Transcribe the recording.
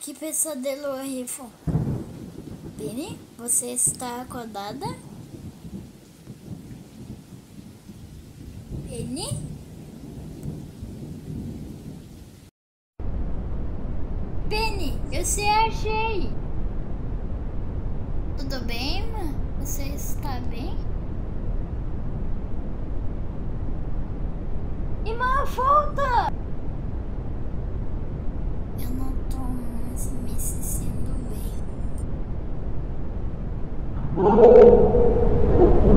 Que pesadelo horrível. Penny, você está acordada? Penny? Penny, eu se achei. Tudo bem, mãe? Você está bem? Irmã, volta! Oh,